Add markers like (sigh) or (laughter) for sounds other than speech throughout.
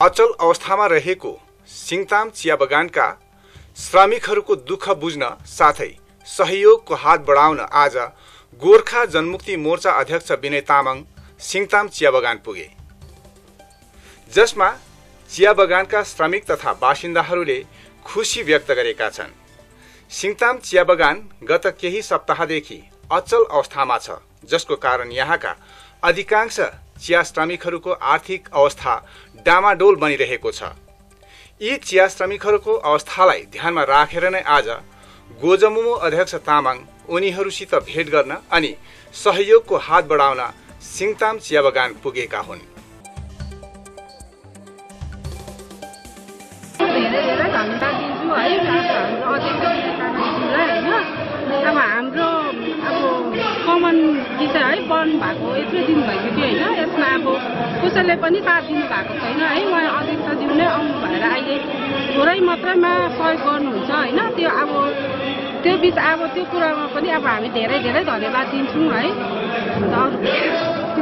अचल अवस्थामा रहेको सिङताम चिया बगानका श्रमिकहरूको दुःख बुझ्न साथै सहयोगको हात बढाउन आज गोर्खा जनमुक्ति मोर्चा अध्यक्ष विनय तामाङ सिङताम चिया बगान पुगे। जसमा चिया बगानका श्रमिक तथा बासिन्दाहरूले खुसी व्यक्त गरेका छन्। सिङताम चिया बगान गत केही सप्ताहदेखि अचल अवस्थामा छ जसको कारण यहाँका अधिकांश चिया श्रमिकहरूको आर्थिक अवस्था डामाडोल बनिरहेको छ। यी चिया श्रमिकहरूको अवस्थालाई ध्यानमा राखेर नै आज गोजमुमो अध्यक्ष तामाङ उनीहरूसित भेट गर्न अनि सहयोगको हात बढाउन सिङताम चिया बगान पुगेका हुन्। अब हाम्रो अब कमन विषय है बन्द भएको यत्रो दिन भइसक्यो होइन। यसमा अब कसैले पनि साथ दिनु भएको छैन है। उहाँ अध्यक्षज्यू नै आउनु भएर अहिले थोरै मात्रैमा सहयोग गर्नुहुन्छ होइन। त्यो अब त्यो बिच अब त्यो कुरामा पनि अब हामी धेरै धेरै धन्यवाद दिन्छौँ है।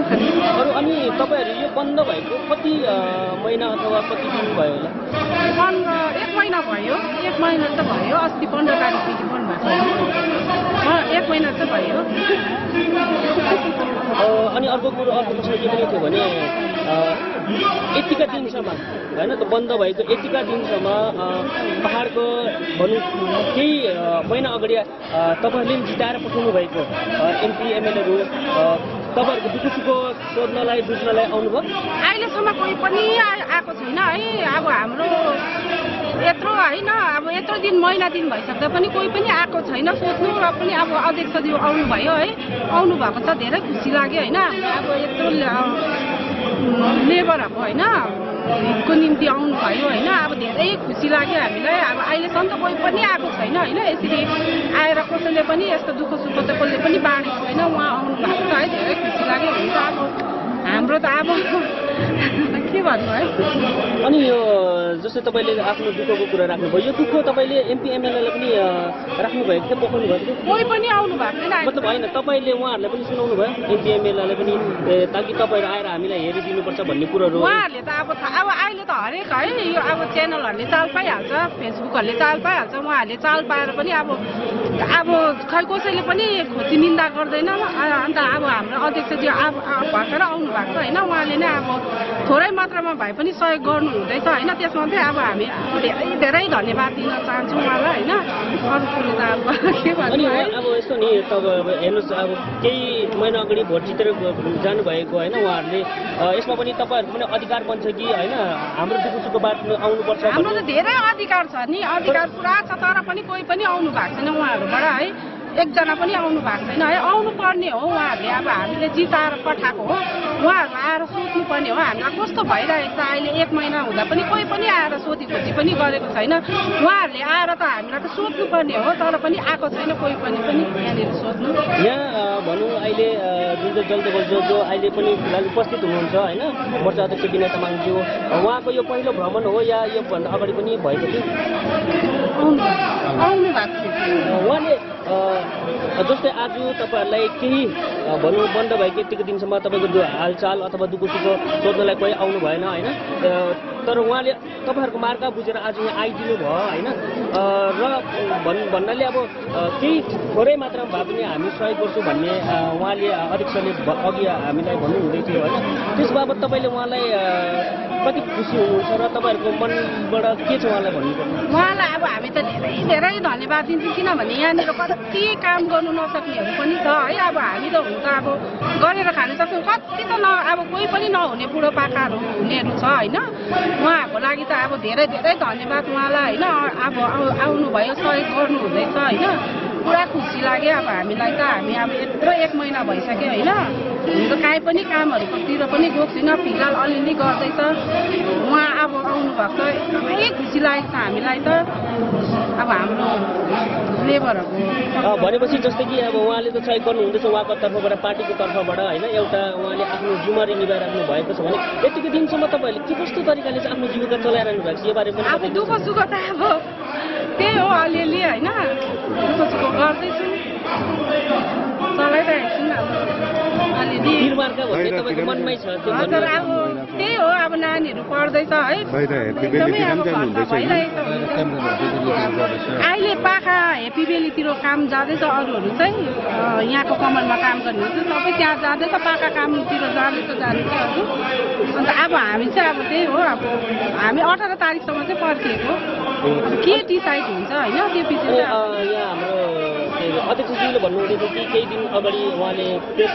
अरू अनि तपाईँहरू यो बन्द भएको कति महिना अथवा कति दिन भयो होला? बन्द एक महिना भयो। एक महिना त भयो अस्ति पन्ध्र तारिकदेखि बन्द भएको एक महिना चाहिँ भयो। अनि अर्को कुरो अर्को प्रश्न के पनि थियो भने यतिका दिनसम्म होइन त बन्द भएको यतिका दिनसम्म पहाडको भनौँ केही महिना अगाडि तपाईँहरूले जिताएर पठाउनु भएको एमपी एमएलएहरू तपाईँहरूको दुःख सुख सोध्नलाई बुझ्नलाई आउनुभयो अहिलेसम्म कोही पनि आएको छैन है। अब हाम्रो यत्रो होइन अब यत्रो दिन महिना दिन भइसक्दा पनि कोही पनि आएको छैन सोध्नु र पनि अब अध्यक्षज्यू आउनुभयो है। आउनु भएको त धेरै खुसी लाग्यो होइन। अब यत्रो लेबरहरूको होइन हितको निम्ति आउनुभयो होइन। खुसी लाग्यो हामीलाई? अब अहिलेसम्म त कोही पनि आएको छैन होइन? यसरी आएर कसैले पनि यस्तो दुःख सुख त कसले पनि बाँडेको छैन उहाँ आउनु भएको छ है धेरै खुसी लाग्यो। हुन्छ अब हाम्रो त अब (laughs) के भन्नु है? अनि यो जस्तै तपाईँले आफ्नो दुःखको कुरा राख्नुभयो यो दुःख तपाईँले एमपी एमएलएलाई पनि राख्नुभएको थियो पकाउनु भएको थियो? कोही पनि आउनु भएको छैन मतलब होइन तपाईँले उहाँहरूलाई पनि सुनाउनु भयो एमपी एमएलएलाई पनि ताकि तपाईँहरू आएर हामीलाई हेरिदिनुपर्छ भन्ने कुरोहरू। उहाँहरूले त अब अब अहिले त हरेक है यो अब च्यानलहरूले चाल पाइहाल्छ फेसबुकहरूले चाल पाइहाल्छ उहाँहरूले चाल पाएर पनि अब अब खै कसैले पनि खोजी निन्दा गर्दैन अन्त अब हाम्रो अध्यक्षजी अब भर्खर आउनु भएको होइन। उहाँले नै अब थोरै मात्रामा भए पनि सहयोग गर्नु हुँदैछ होइन। त्यसमा चाहिँ अब हामी धेरै धेरै धन्यवाद दिन चाहन्छौँ उहाँलाई होइन। अरू कुरो त अब के भन्नु है? अब यस्तो नि तपाईँ अब हेर्नुहोस् अब केही महिना अगाडि भोट जितेर जानुभएको होइन उहाँहरूले। यसमा पनि तपाईँहरूको पनि अधिकार बन्छ कि होइन? हाम्रो दुःख सुख बाँच्नु आउनुपर्छ हाम्रो त धेरै अधिकार छ नि। अधिकार पुरा छ तर पनि कोही पनि आउनु भएको छैन उहाँहरूबाट है। एकजना पनि आउनु भएको छैन। है आउनु पर्ने हो उहाँहरूले। अब हामीले जिताएर पठाएको हो। उहाँहरू आएर सोध्नुपर्ने हो। हामीलाई कस्तो भइरहेको छ अहिले एक महिना हुँदा पनि कोही पनि आएर सोधी खोजी पनि गरेको छैन। उहाँहरूले आएर त हामीलाई त सोध्नुपर्ने हो तर पनि आएको छैन कोही पनि। पनि यहाँनिर सोध्नु। यहाँ भनौँ अहिले जुन चाहिँ जलदेव जो जो अहिले पनि फिलहाल उपस्थित हुनुहुन्छ होइन? मोर्चा अध्यक्ष विनय तामाङज्यू उहाँको यो पहिलो भ्रमण हो या योभन्दा अगाडि पनि भएको थियो। आउनु भएको थियो। जस्तै आज तपाईँहरूलाई केही भनौँ बन्द भएको यतिको दिनसम्म तपाईँको हालचाल अथवा दुःख सुख सोध्नलाई कोही आउनु भएन होइन? तर उहाँले तपाईँहरूको मार्का बुझेर आज यहाँ आइदिनु भयो होइन र भन् भन्नाले अब केही थोरै मात्रामा भए पनि हामी सहयोग गर्छौँ भन्ने उहाँले अध्यक्षले अघि हामीलाई भन्नुहुँदै थियो होइन? त्यस बाबत तपाईँले उहाँलाई कति खुसी हुनुहुन्छ र तपाईँहरूको मनबाट के छ उहाँलाई भन्नुपर्ने उहाँलाई अब हामी त धेरै धेरै धन्यवाद दिन्छौँ किनभने यहाँनिर कति काम गर्नु नसक्नेहरू पनि छ है? अब हामी त हुन त अब गरेर खान सक्छौँ। कति त न अब कोही पनि नहुने बुढोपाकाहरू हुनेहरू छ होइन? उहाँहरूको लागि त अब धेरै धेरै धन्यवाद उहाँलाई होइन? अब आउनुभयो सहयोग गर्नु हुँदैछ होइन? पुरा खुसी लाग्यो। अब हामीलाई त हामी अब यत्रो एक महिना भइसक्यो होइन। हुन त काहीँ पनि कामहरूतिर पनि गएको छैन। फिलहाल अलिअलि गर्दैछ। उहाँ अब आउनुभएको छ एकदमै खुसी लागेको छ हामीलाई त। अब हाम्रो लेबरहरूको भनेपछि जस्तै कि अब उहाँले त सहयोग गर्नुहुँदैछ उहाँको तर्फबाट पार्टीको तर्फबाट होइन? एउटा उहाँले आफ्नो जिम्मेवारी निभाइराख्नु भएको छ भने यतिको दिनसम्म तपाईँहरूले के कस्तो तरिकाले चाहिँ आफ्नो जीविका चलाइरहनु भएको छ यो बारे पनि अब दुःख सुख त अब त्यही हो अलिअलि होइन? गर्दैछु। चलाइरहेको छौँ अब। अलिअलि हजुर भन्नु अब त्यही हो अब नानीहरू पढ्दैछ है। एकदमै अब जानुहुँदैछ भइरहेको अहिले पाखा हेप्पी बेलीतिर काम जाँदैछ अरूहरू चाहिँ यहाँको कमानमा काम गर्नुहुन्छ सबै त्यहाँ जाँदैछ पाखा कामतिर जाँदैछ चाहिँ हजुर अन्त अब हामी चाहिँ अब त्यही हो अब हामी अठार तारिकसम्म चाहिँ पर्खिएको। के डिसाइड हुन्छ होइन? त्यो पछि के अध्यक्षजीले भन्नुहुँदै थियो कि केही दिन अगाडि उहाँले प्रेस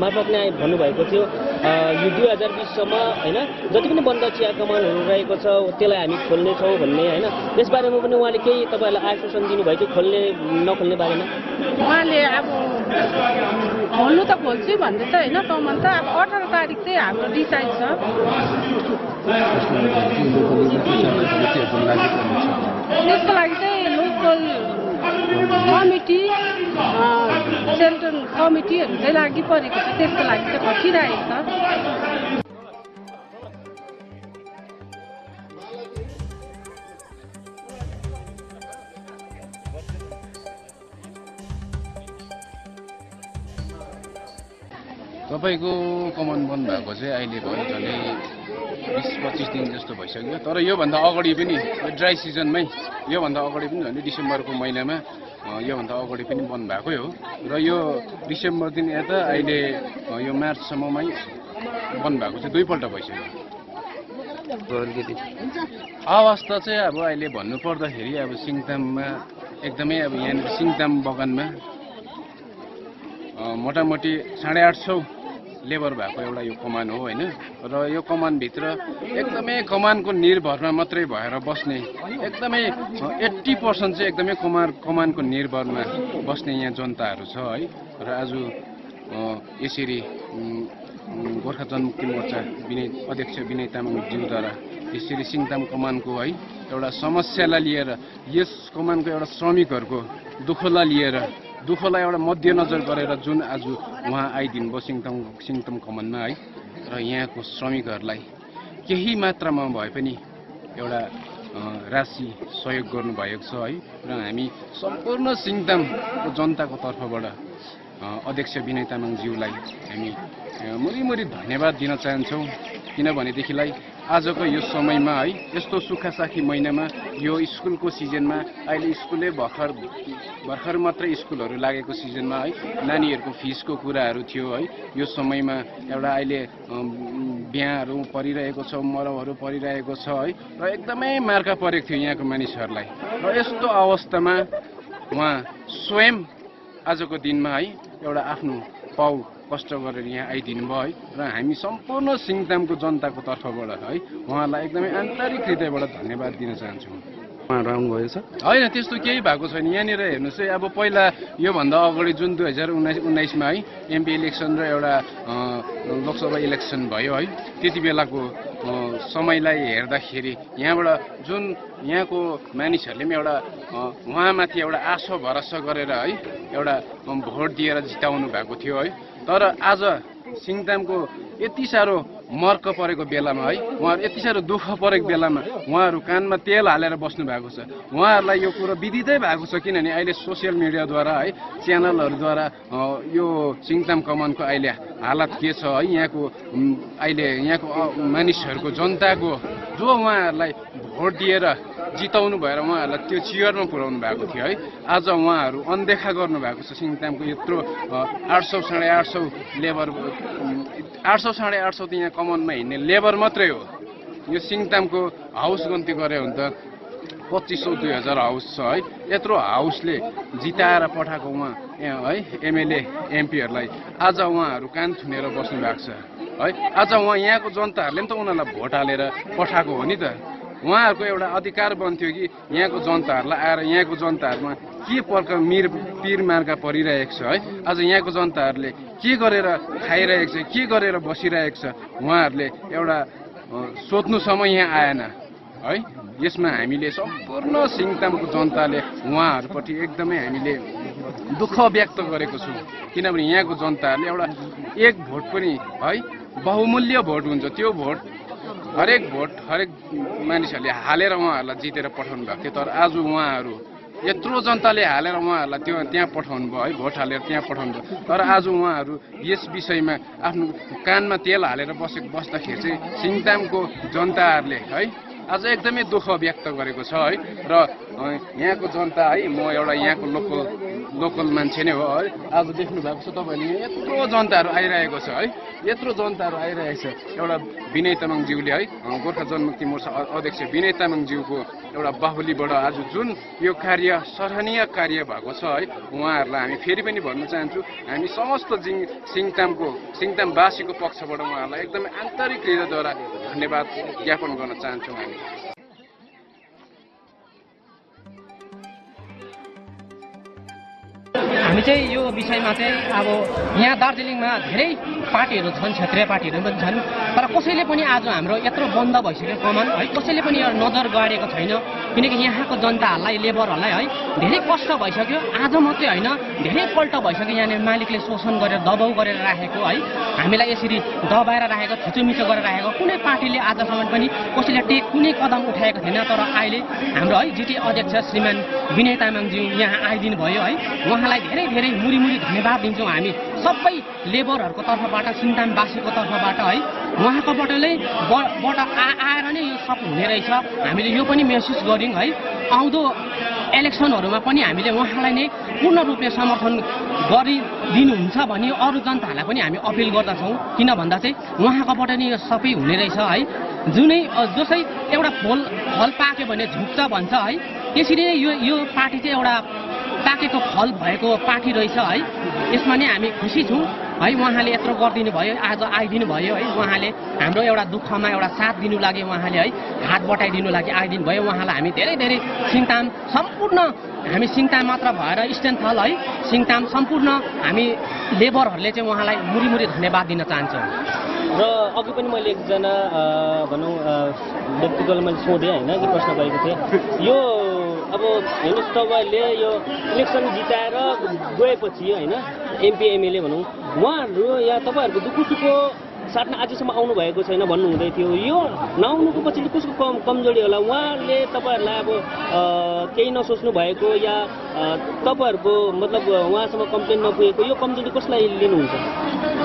मार्फत नै भन्नुभएको थियो। अ, यो दुई हजार बिससम्म होइन जति पनि बन्द चिया कमानहरू रहेको छ त्यसलाई हामी खोल्नेछौँ भन्ने होइन। त्यसबारेमा पनि उहाँले केही तपाईँहरूलाई आश्वासन दिनुभएको थियो खोल्ने नखोल्ने बारेमा? उहाँले अब खोल्नु त खोल्छु भन्दैछ होइन कमान त। अब अठार तारिक चाहिँ हाम्रो डिसाइड छ। त्यसको लागि चाहिँ लोकल कमिटी सेल्टन कमिटीहरू चाहिँ लागि परेको छ त्यसको लागि चाहिँ खटिरहेको छ। तपाईँको कमान बन्द भएको चाहिँ अहिले भयो झन्डै बिस पच्चिस दिन जस्तो भइसक्यो। तर योभन्दा अगाडि पनि ड्राई सिजनमै योभन्दा अगाडि पनि झन्डै डिसेम्बरको महिनामा योभन्दा अगाडि पनि बन्द भएकै हो। र यो डिसेम्बरदेखि यता अहिले यो मार्चसम्ममै बन्द भएको चाहिँ दुईपल्ट भइसक्यो। अवस्था चाहिँ अब अहिले भन्नुपर्दाखेरि अब सिङताममा एकदमै अब यहाँनिर सिङताम बगानमा मोटामोटी साढे आठ सौ लेबर भएको एउटा यो कमान हो होइन? र यो कमानभित्र एकदमै कमानको निर्भरमा मात्रै भएर बस्ने एकदमै एट्टी पर्सेन्ट चाहिँ एकदमै कमान कमानको निर्भरमा बस्ने यहाँ जनताहरू छ है? र आज यसरी गोर्खा जनमुक्ति मोर्चा विनय अध्यक्ष विनय तामाङज्यूद्वारा यसरी सिङताम कमानको है एउटा समस्यालाई लिएर यस कमानको एउटा श्रमिकहरूको दुःखलाई लिएर दुःखलाई एउटा मध्यनजर गरेर जुन आज उहाँ आइदिनु भयो सिङताम सिङताम कमानमा है र यहाँको श्रमिकहरूलाई केही मात्रामा भए पनि एउटा राशि सहयोग गर्नुभएको छ है र हामी सम्पूर्ण सिङतामको जनताको तर्फबाट अध्यक्ष विनय तामाङज्यूलाई हामी मुरी धन्यवाद दिन चाहन्छौँ। किनभनेदेखिलाई आजको यो समयमा है यस्तो सुक्खा साखी महिनामा यो स्कुलको सिजनमा अहिले स्कुलै भर्खर भर्खर मात्रै स्कुलहरू लागेको सिजनमा है नानीहरूको फिसको कुराहरू थियो है यो समयमा एउटा अहिले बिहाहरू परिरहेको छ मरौहरू परिरहेको छ है र एकदमै मार्का परेको थियो यहाँको मानिसहरूलाई। र यस्तो अवस्थामा उहाँ स्वयं आजको दिनमा है एउटा आफ्नो पाउ कष्ट गरेर यहाँ आइदिनु भयो है। र हामी सम्पूर्ण सिङतामको जनताको तर्फबाट है उहाँलाई एकदमै आन्तरिक हृदयबाट धन्यवाद दिन चाहन्छौँ। होइन त्यस्तो केही भएको छैन। यहाँनिर हेर्नुहोस् है अब पहिला योभन्दा अगाडि जुन दुई हजार उन्नाइस उन्नाइसमा है एमपी इलेक्सन र एउटा लोकसभा इलेक्सन भयो है त्यति बेलाको समयलाई हेर्दाखेरि यहाँबाट जुन यहाँको मानिसहरूले पनि एउटा उहाँमाथि एउटा आशा भरोसा गरेर है एउटा भोट दिएर जिताउनु भएको थियो है। तर आज सिङतामको यति साह्रो मर्क परेको बेलामा है उहाँहरू यति साह्रो दुःख परेको बेलामा उहाँहरू कानमा तेल हालेर बस्नु भएको छ। उहाँहरूलाई यो कुरो विदितै भएको छ किनभने अहिले सोसियल मिडियाद्वारा है च्यानलहरूद्वारा यो सिङताम कमानको अहिले हालत के छ है यहाँको अहिले यहाँको मानिसहरूको जनताको जो उहाँहरूलाई भोट दिएर जिताउनु भएर उहाँहरूलाई त्यो चियरमा पुर्याउनु भएको थियो है। आज उहाँहरू अनदेखा गर्नुभएको छ सिङतामको यत्रो आठ सौ साढे आठ सौ लेबर आठ सौ साढे आठ सौ त यहाँ कमानमा हिँड्ने लेबर मात्रै हो। यो सिङतामको हाउस गन्ती गऱ्यो भने त पच्चिस सौ दुई हजार हाउस छ है। यत्रो हाउसले जिताएर पठाएको उहाँ है एमएलए एमपीहरूलाई आज उहाँहरू कान थुनेर बस्नु भएको छ है। आज उहाँ यहाँको जनताहरूले पनि त उनीहरूलाई भोट हालेर पठाएको हो नि त। उहाँहरूको एउटा अधिकार बन्थ्यो कि यहाँको जनताहरूलाई आएर यहाँको जनताहरूमा के प्रकार मिर पिर मार्का परिरहेको छ है? आज यहाँको जनताहरूले के गरेर खाइरहेको छ के गरेर बसिरहेको छ उहाँहरूले एउटा अ, सोध्नुसम्म यहाँ आएन है? यसमा हामीले सम्पूर्ण सिङतामको जनताले उहाँहरूपट्टि एकदमै हामीले दुःख व्यक्त गरेको छौँ। किनभने यहाँको जनताहरूले एउटा एक भोट पनि है? बहुमूल्य भोट हुन्छ। त्यो भोट हरेक भोट हरेक मानिसहरूले हालेर उहाँहरूलाई जितेर पठाउनु भएको थियो। तर आज उहाँहरू यत्रो जनताले हालेर उहाँहरूलाई त्यो त्यहाँ पठाउनु भयो है भोट हालेर त्यहाँ पठाउनु भयो। तर आज उहाँहरू यस विषयमा आफ्नो कानमा तेल हालेर बसेको बस्दाखेरि चाहिँ सिङतामको जनताहरूले है आज एकदमै दुःख व्यक्त गरेको छ है। र यहाँको जनता है म एउटा यहाँको लोकल लोकल मान्छे नै हो है। आज देख्नु भएको छ तपाईँले यत्रो जनताहरू आइरहेको छ है। यत्रो जनताहरू आइरहेको छ। एउटा विनय तामाङज्यूले है गोर्खा जनमुक्ति मोर्चा अध्यक्ष विनय तामाङज्यूको एउटा बाहुलीबाट आज जुन यो कार्य सराहनीय कार्य भएको छ है उहाँहरूलाई हामी फेरि पनि भन्न चाहन्छु। हामी समस्त जिङ सिङतामको सिङतामवासीको पक्षबाट उहाँहरूलाई एकदमै आन्तरिक हृदयद्वारा धन्यवाद ज्ञापन गर्न चाहन्छौँ हामी। हामी चाहिँ यो विषयमा चाहिँ अब यहाँ दार्जिलिङमा धेरै पार्टीहरू छन् क्षेत्रीय पार्टीहरू पनि छन् तर कसैले पनि आज हाम्रो यत्रो बन्द भइसक्यो कमान है कसैले पनि नजर गाडेको छैन। किनकि यहाँको जनताहरूलाई लेबरहरूलाई है धेरै कष्ट भइसक्यो। आज मात्रै होइन धेरैपल्ट भइसक्यो यहाँनिर मालिकले शोषण गरेर दबाउ गरेर राखेको है। हामीलाई यसरी दबाएर राखेको थिचोमिचो गरेर राखेको कुनै पार्टीले आजसम्म पनि कसैले टेक कुनै कदम उठाएको थिएन। तर अहिले हाम्रो है जिटी अध्यक्ष श्रीमान विनय तामाङज्यू यहाँ आइदिनु भयो है। उहाँलाई धेरै धेरै मुरी मुरी धन्यवाद दिन्छौँ हामी। सबै लेबरहरूको तर्फबाट सिन्तामवासीको तर्फबाट है। उहाँकोबाट नै बाट आएर नै यो सब हुने रहेछ। हामीले यो पनि महसुस गऱ्यौँ है। आउँदो इलेक्सनहरूमा पनि हामीले उहाँलाई नै पूर्ण रूपले समर्थन गरिदिनुहुन्छ भने अरू जनताहरूलाई पनि हामी अपिल गर्दछौँ। किन भन्दा चाहिँ उहाँकोबाट नै यो सबै हुने रहेछ है। जुनै जसै एउटा फल फल पाक्यो भने झुक्छ भन्छ है। त्यसरी नै यो यो पार्टी चाहिँ एउटा पाकेको फल भएको पार्टी रहेछ है। यसमा नै हामी खुसी छौँ। है। उहाँले यत्रो गरिदिनु भयो आज आइदिनु भयो है उहाँले हाम्रो एउटा दुःखमा एउटा साथ दिनु लागि उहाँले है हात बटाइदिनु लागि आइदिनु भयो उहाँलाई। हामी धेरै धेरै सिङताम सम्पूर्ण हामी सिङताम मात्र भएर स्ट्यान्ड है सिङताम सम्पूर्ण हामी लेबरहरूले चाहिँ उहाँलाई मुरी मुरी धन्यवाद दिन चाहन्छौँ। र अघि पनि मैले एकजना भनौँ व्यक्तिगत मैले सोधेँ होइन कि प्रश्न गरेको थिएँ। यो अब हेर्नुहोस् तपाईँहरूले यो इलेक्सन जिताएर गएपछि होइन एमपी एमएलए भनौँ उहाँहरू या तपाईँहरूको दुःख सुखको साथमा आजसम्म आउनु भएको छैन भन्नुहुँदै थियो। यो नआउनुको पछि कसको कम कमजोरी होला? उहाँले तपाईँहरूलाई अब केही नसोच्नु भएको या तपाईँहरूको मतलब उहाँसम्म कम्प्लेन नपुगेको यो कमजोरी कसलाई लिनुहुन्छ?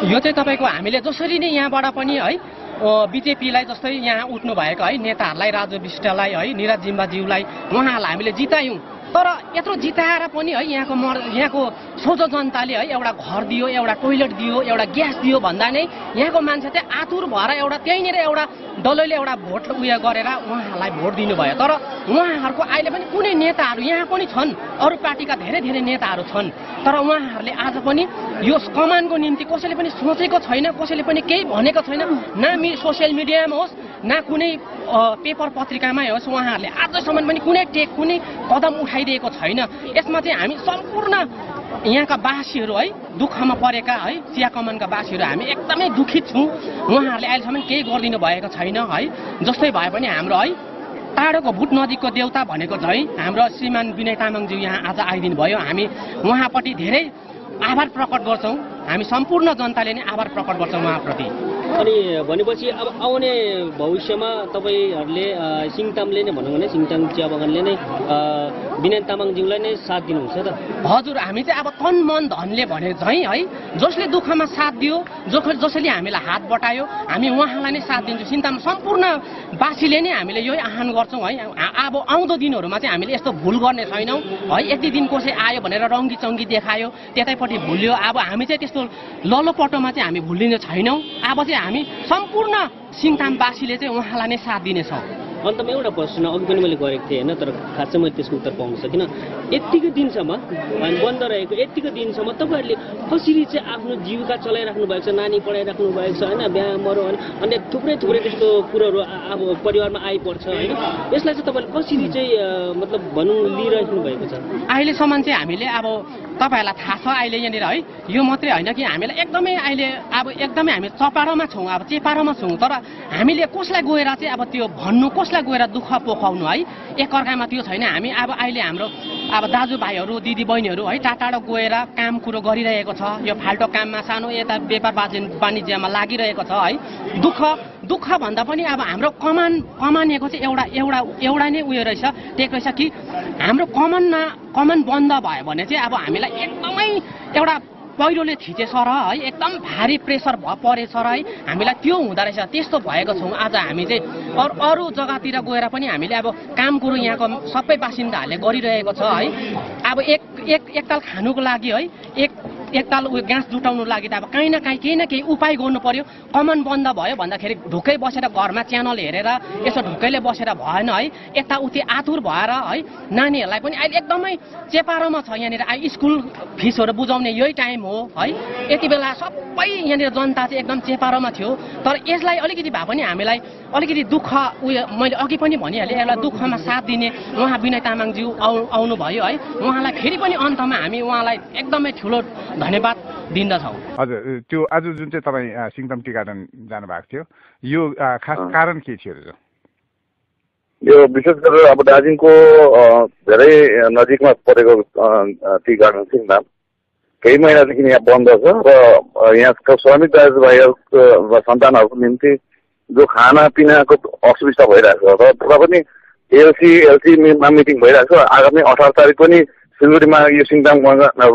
यो चाहिँ तपाईँको हामीले जसरी नै यहाँबाट पनि है बिजेपीलाई जस्तै यहाँ उठ्नु भएको है नेताहरूलाई राजु विष्टलाई है निरज जिम्बाज्यूलाई उहाँहरूलाई हामीले जितायौँ। तर यत्रो जिताएर पनि है यहाँको मर यहाँको सोझो जनताले है एउटा घर दियो एउटा टोइलेट दियो एउटा ग्यास दियो भन्दा नै यहाँको मान्छे चाहिँ आतुर भएर एउटा त्यहीँनिर एउटा डल्लैले एउटा भोट उयो गरेर उहाँहरूलाई भोट दिनुभयो। तर उहाँहरूको अहिले पनि कुनै नेताहरू यहाँ पनि छन्। अरू पार्टीका धेरै धेरै नेताहरू छन्। तर उहाँहरूले आज पनि यो कमानको निम्ति कसैले पनि सोचेको छैन कसैले पनि केही भनेको छैन। न मि सोसियल मिडियामा होस् न कुनै पेपर पत्रिकामै होस् उहाँहरूले आजसम्म पनि कुनै टेक कुनै कदम उठाइदिएको छैन। यसमा चाहिँ हामी सम्पूर्ण यहाँका बासीहरू है दुःखमा परेका है चिया कमानका बासीहरू हामी एकदमै दुखित छौँ। उहाँहरूले अहिलेसम्म केही गरिदिनु भएको छैन है। जस्तै भए पनि हाम्रो है टाढोको भुट नदीको देउता भनेको चाहिँ हाम्रो श्रीमान विनय तामाङज्यू यहाँ आज आइदिनु भयो। हामी उहाँपट्टि धेरै आभार प्रकट गर्छौँ। हामी सम्पूर्ण जनताले नै आभार प्रकट गर्छौँ उहाँप्रति अनि भनेपछि अब आउने भविष्यमा तपाईँहरूले सिङतामले नै भनौँ भने सिङताम चिया बगानले नै विनय तामाङज्यूलाई नै साथ दिनुहुन्छ त? हजुर हामी चाहिँ अब तन मन धनले भने झैँ है जसले दुःखमा साथ दियो जो जसले हामीलाई हात बटायो हामी उहाँलाई नै साथ दिन्छौँ। सिन्तामा सम्पूर्ण बासीले नै हामीले यही आह्वान गर्छौँ है। अब आउँदो दिनहरूमा चाहिँ हामीले यस्तो भुल गर्ने छैनौँ है। यति दिन कसै आयो भनेर रङ्गी चङ्गी देखायो त्यतैपट्टि भुल्यो। अब हामी चाहिँ त्यस्तो ललोपटोमा चाहिँ हामी भुलिने छैनौँ। अब चाहिँ हामी सम्पूर्ण सिङतामवासीले चाहिँ उहाँलाई नै साथ दिनेछौँ। अन्तमा एउटा प्रश्न अघि पनि मैले गरेको थिएँ होइन तर खासै मैले त्यसको उत्तर पाउन सकिनँ। यत्तिको दिनसम्म बन्द रहेको यत्तिको दिनसम्म तपाईँहरूले कसरी चाहिँ आफ्नो जीविका चलाइराख्नु भएको छ नानी पढाइराख्नु भएको छ होइन बिहा मरो होइन अन्य थुप्रै थुप्रै त्यस्तो कुरोहरू अब परिवारमा आइपर्छ होइन यसलाई चाहिँ तपाईँले कसरी चाहिँ मतलब भनौँ लिइराख्नु भएको छ? अहिलेसम्म चाहिँ हामीले अब तपाईँहरूलाई थाहा छ अहिले यहाँनिर है? यो मात्रै होइन कि हामीलाई एकदमै अहिले अब एकदमै हामी चपारोमा छौँ अब चेपारोमा छौँ तर हामीले कसलाई गएर चाहिँ अब त्यो भन्नु कसलाई गएर दुःख पोखाउनु है? एकअर्कामा त्यो छैन। हामी अब अहिले हाम्रो अब दाजुभाइहरू दिदीबहिनीहरू है टाढा टाढो गएर काम कुरो गरिरहेको छ। यो फाल्टो काममा सानो यता व्यापार वाणिज्यमा लागिरहेको छ है? दुःख दुःख भन्दा पनि अब हाम्रो कमान कमानेको चाहिँ एउटा एउटा एउटा नै उयो रहेछ। टेक रहेछ कि हाम्रो कमानमा कमान बन्द भयो भने चाहिँ अब हामीलाई एकदमै एउटा पहिरोले थिचेछ र है एकदम भारी प्रेसर भ परेछ र है। हामीलाई त्यो हुँदो रहेछ। त्यस्तो भएको छौँ। आज हामी चाहिँ अरू अरू जग्गातिर गएर पनि हामीले अब काम कुरो यहाँको सबै बासिन्दाहरूले गरिरहेको छ है। अब एक एक एकताल खानुको लागि है एक एकताल उयो ग्यास जुटाउनु लागि त अब काहीँ न काहीँ केही न केही उपाय गर्नु पर्यो। कमान बन्द भयो भन्दाखेरि ढुक्कै बसेर घरमा च्यानल हेरेर यसो ढुक्कैले बसेर भएन है यताउति आतुर भएर है नानीहरूलाई पनि अहिले एकदमै चेपारोमा छ यहाँनिर। स्कुल फिसहरू बुझाउने यही टाइम हो है। यति बेला सबै यहाँनिर जनता चाहिँ एकदम चेपारोमा थियो। तर यसलाई अलिकति भए पनि हामीलाई अलिकति दुःख उयो मैले अघि पनि भनिहालेँ यसलाई दुःखमा साथ दिने उहाँ विनय तामाङज्यू आउ आउनुभयो है। उहाँलाई फेरि पनि अन्तमा हामी उहाँलाई एकदमै ठुलो धन्यवाद दिन्दछौँ। हजुर त्यो आज जुन चाहिँ तपाईँ अ, सिङताम टी गार्डन जानुभएको थियो यो खास कारण के थियो यो विशेष गरेर अब दार्जिलिङको धेरै नजिकमा परेको टी गार्डन सिङदाम केही महिनादेखि यहाँ बन्द छ र यहाँका श्रमिक दाजुभाइहरूको सन्तानहरूको निम्ति जो खानापिनाको असुविस्ता भइरहेको छ र तर पनि एलसी एलसीमा मिटिङ भइरहेको छ। आगामी अठार तारिक पनि सिलगढीमा यो सिङदाम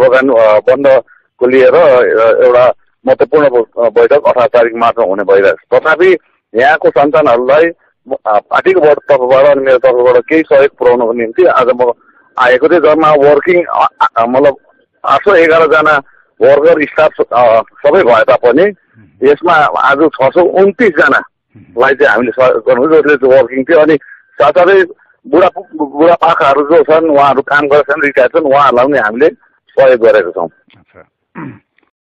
बगान बन्दको लिएर एउटा महत्त्वपूर्ण बैठक अठार तारिक मार्चमा हुने भइरहेको छ। तथापि यहाँको सन्तानहरूलाई पार्टीको बाट- तर्फबाट अनि मेरो तर्फबाट केही सहयोग पुर्याउनको निम्ति आज म आएको थिएँ जसमा वर्किङ मतलब आठ सौ एघारजना वर्कर स्टाफ सबै भए तापनि यसमा आज छ सौ उन्तिसजनालाई चाहिँ हामीले सहयोग गर्नु जसले वर्किङ थियो। अनि साथसाथै बुढा बुढापाकाहरू जो छन् उहाँहरू काम गरेका छन् रिटायर छन् उहाँहरूलाई पनि हामीले सहयोग गरेका छौँ।